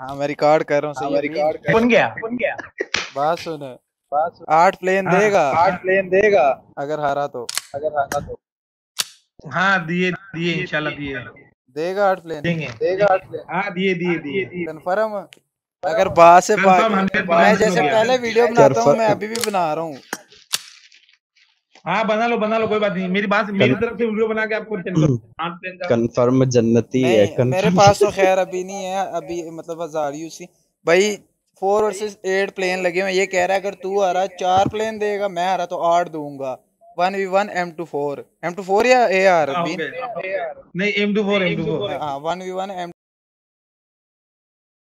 हाँ मैं रिकॉर्ड कर रहा हूँ सही रिकॉर्ड बन गया। बन गया। बात सुन। आठ प्लेन हाँ, देगा। आठ प्लेन देगा। अगर हारा तो। अगर हारा तो। हाँ दिए दिए इंशाल्लाह दिए। देगा आठ प्लेन देंगे। देगा आठ प्लेन हाँ दिए दिए दिए। कन्फर्म अगर बात से बात मैं जैसे पहले वीडियो बनाता हूँ मैं अभी भी बना रहा हूँ। हाँ बना लो बना लो कोई बात नहीं। मेरी बात मेरी तरफ़ से वीडियो बना के आपको का कंफर्म जन्नती है मेरे पास तो खैर अभी नहीं है अभी मतलब हज़ार यूसी भाई फोर वर्सेस एट प्लेन लगे हुए ये कह रहा है अगर तू आ रहा चार प्लेन देगा मैं आ रहा तो आठ दूँगा। One V one M two four M two four या ए आर हाँ, नहीं M two four M two four हाँ वन वी वन एम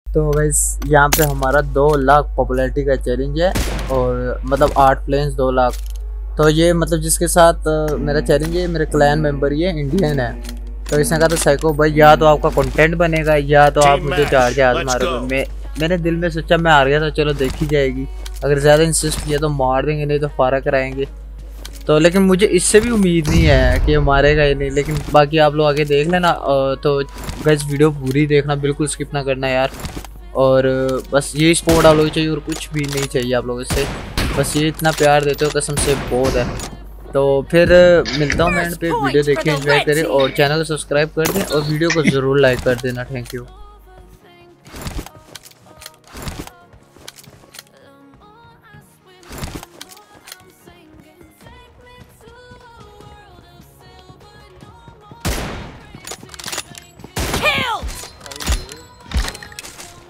तो गाइस यहाँ पे हमारा दो लाख पॉपुलैरिटी का चैलेंज है और मतलब आठ प्लेन्स दो लाख। तो ये मतलब जिसके साथ मेरा चैलेंज है मेरे क्लैन मेंबर ये इंडियन है। तो इसने कहा था साइको भाई या तो आपका कंटेंट बनेगा या तो आप मुझे चार जहाज़ मारोगे। मैं मैंने दिल में सोचा मैं हार गया था चलो देखी जाएगी। अगर ज़्यादा इंसिस्ट किया तो मार देंगे नहीं तो फारा कराएँगे। तो लेकिन मुझे इससे भी उम्मीद नहीं है कि मारेगा ही नहीं लेकिन बाकी आप लोग आगे देख लेना तो गैस वीडियो पूरी देखना बिल्कुल स्किप ना करना यार। और बस यही सपोर्ट आप लोग चाहिए और कुछ भी नहीं चाहिए आप लोगों से। बस ये इतना प्यार देते हो कसम से बहुत है। तो फिर मिलता हूँ मैं एंड पे वीडियो देखें एंजॉय करें और चैनल को सब्सक्राइब कर दें और वीडियो को ज़रूर लाइक कर देना थैंक यू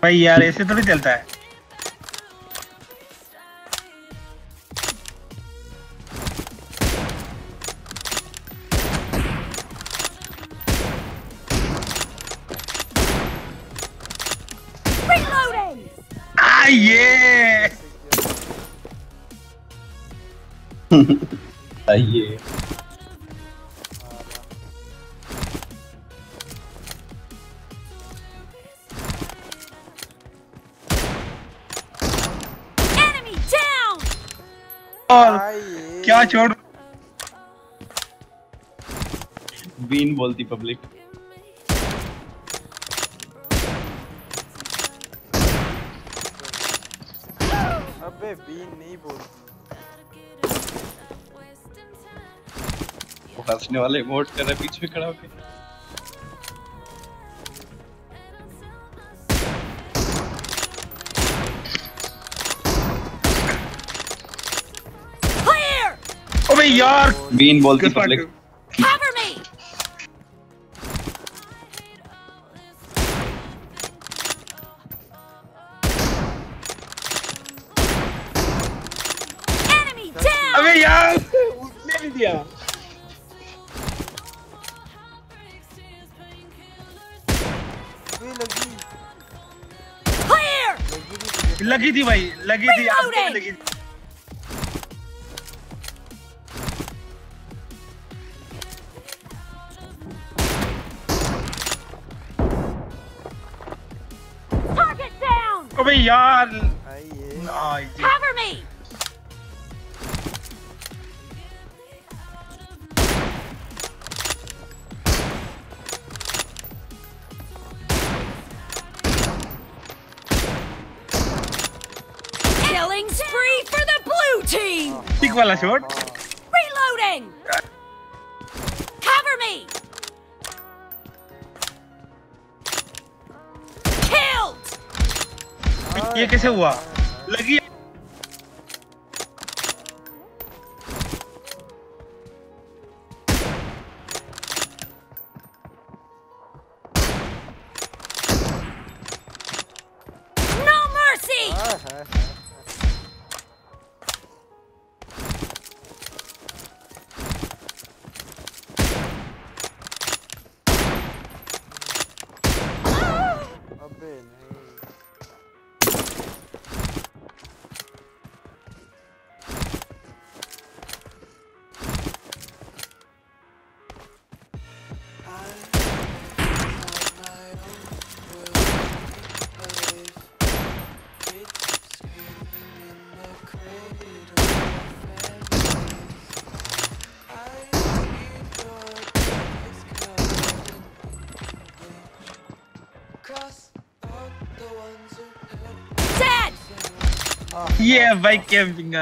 भाई यार ऐसे थोड़ी चलता है। आ ये आइए Enemy down! और क्या छोड़? बीन बोलती पब्लिक हंसने वाले वोट कर रहे बीच में खड़ा होके। Clear! अबे यार बीन बोलती पब्लिक लगी थी भाई लगी थी आपको तो लगी थी। यार वाला shot Reloading! Cover me! Killed! ये कैसे हुआ लगी ये है भाई camping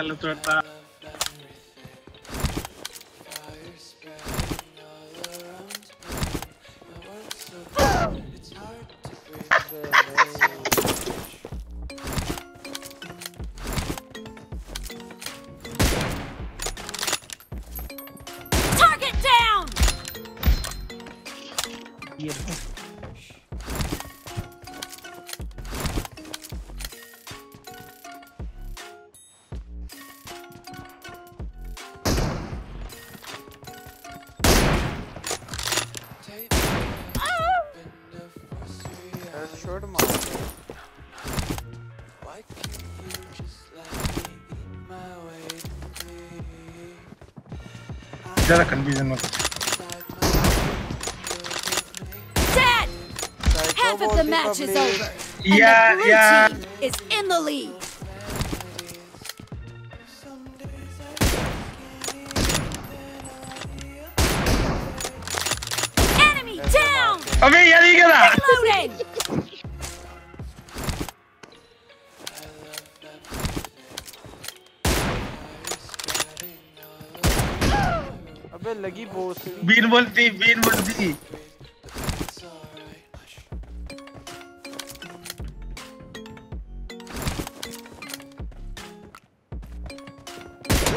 शॉट मार ज्यादा कंफ्यूजन मत Dead! साइको Half of बोल the the match is public over. And Yeah, the blue yeah. team is in the lead. Enemy down! अबे यार ये क्या था लगी बोस बीन बोलती बीन बोलती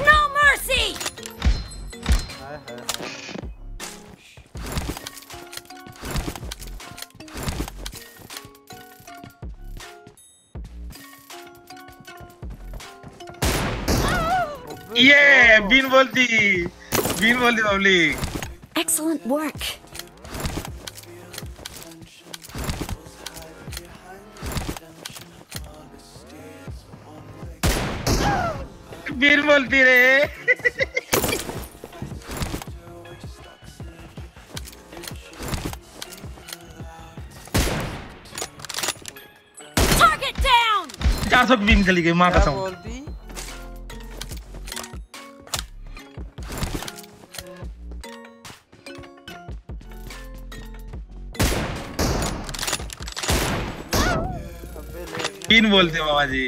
No mercy! हाय बीन बोलती पब्लिक Excellent work. बीन बोलती रे चार सौ बीन चली गई माँ कसम बोलती बीन बोलते बाबा जी।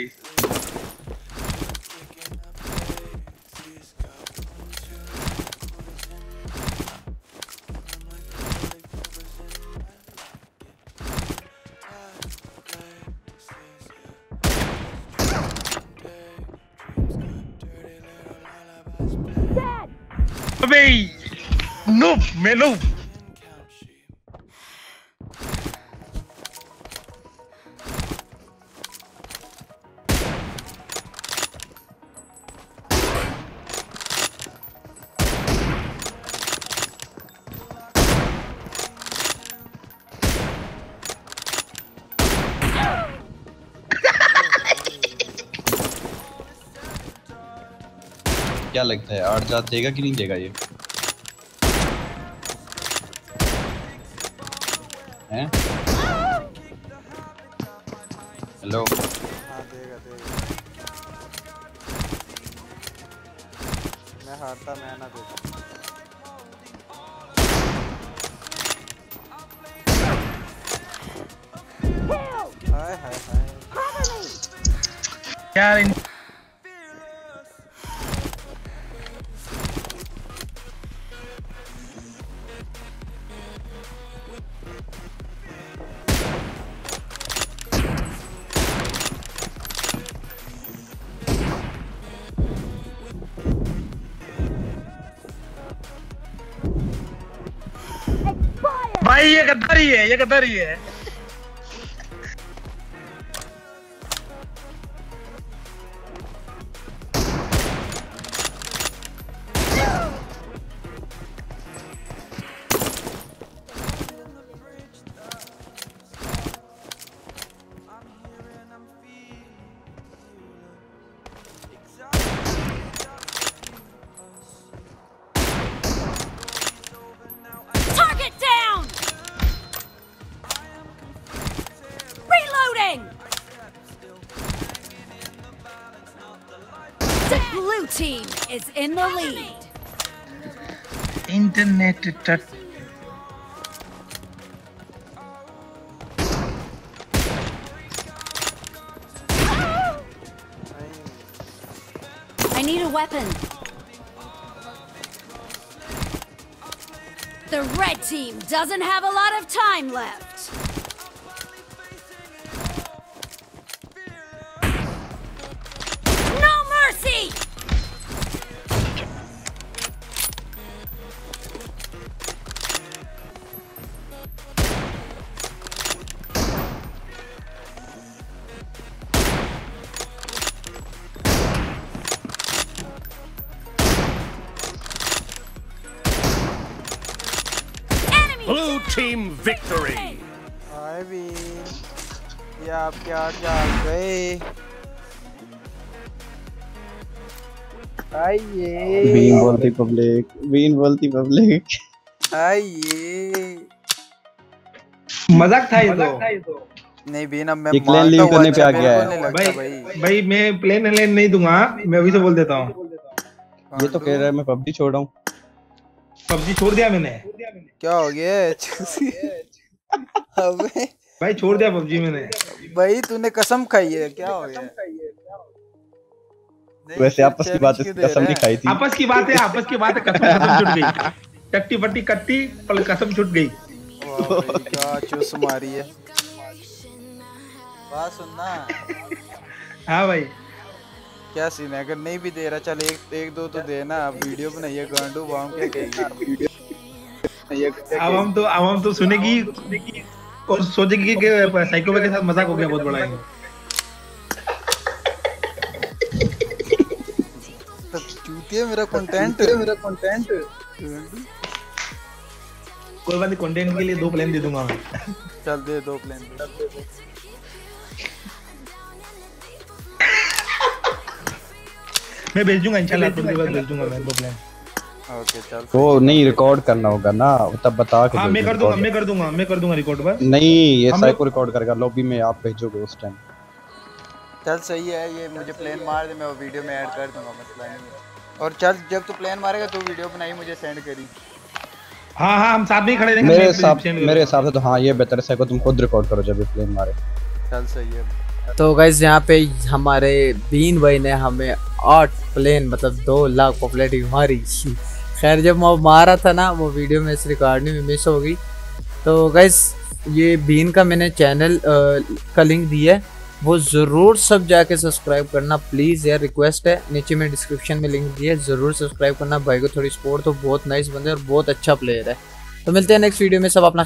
अबे नूब मैं क्या लगता है? आठ जात देगा कि नहीं देगा ये? हैं? हेलो हाँ मैं हारता मैं ना देता। हाय हाय हाय। यार इन गद्दारी है ये गद्दारी है Target Blue team is in the lead. Internet attack. I need a weapon. The red team doesn't have a lot of time left. Blue team victory. हाय भी। ये आप क्या जाग गए आइए। बीन बोलती पब्लिक बीन बोलती पब्लिक आइए। मज़ाक था ये तो। नहीं बीन अब मैं leave हूँ, करने पे अच्छा आ गया है। भाई भाई। मैं प्लेन लेन नहीं दूँगा मैं अभी से बोल देता हूँ। ये तो कह रहा है मैं पबजी छोड़ रहा हूँ। पबजी छोड़ दिया मैंने। क्या हो गया चूसी अबे। भाई छोड़ दिया पबजी मैंने। भाई तूने कसम खाई है क्या हो गया? वैसे आपस की बात कसम नहीं खाई थी। आपस की बात है आपस की बात है कसम कसम छूट गई। टट्टी पट्टी कट्टी पर कसम छूट गई। क्या चूस मारी है। बात सुनना हाँ भाई। क्या सीन है? अगर नहीं भी दे रहा चल एक एक दो तो देना वीडियो बनाइए गांडू बाम क्या कहेगी अब हम तो अब हम तो सुनेगी और सोचेगी कि साइको के साथ मज़ाक हो गया बहुत बड़ा है। तो चूतिए मेरा कंटेंट मेरा कंटेंट कोई बात नहीं कंटेंट के लिए दो प्लान दे दूँगा मैं। चल दे दो प्लेन मैं भेज दूँगा इंशाल्लाह देर भेज दूँगा मैं दो प्लान ओके चल वो नहीं रिकॉर्ड करना होगा ना वो तब बता के हाँ मैं कर दूँगा मैं कर दूँगा मैं कर दूँगा रिकॉर्ड पर। नहीं ये साइको रिकॉर्ड करेगा लॉबी में आप भेजोगे उस टाइम चल सही है ये मुझे प्लेन मार दे मैं वो वीडियो में ऐड कर दूँगा मसला नहीं है और चल जब तू प्लेन मारेगा तू वीडियो बनाई मुझे सेंड करी। हाँ हाँ हम साथ में ही खड़े रहेंगे मेरे हिसाब कर मेरे हिसाब से तो हाँ ये बेहतर है साइको तुम खुद रिकॉर्ड करो जब ये प्लेन मारे। चल सही है। तो गाइज़ यहाँ पे हमारे बीन भाई ने हमें आठ प्लेन मतलब दो लाख पॉपुलैरिटी मारी खैर, जब वो मारा था ना, वो वीडियो में इस रिकॉर्डिंग में मिस हो गई। तो गैस ये बीन का मैंने चैनल का लिंक दिया है। वो ज़रूर सब जाके सब्सक्राइब करना। प्लीज़ यार रिक्वेस्ट है। नीचे में डिस्क्रिप्शन में लिंक दिया है। ज़रूर सब्सक्राइब करना। भाई को थोड़ी सपोर्ट तो बहुत नाइस बंदे और बहुत अच्छा प्लेयर है। तो मिलते हैं नेक्स्ट वीडियो में। सब अपना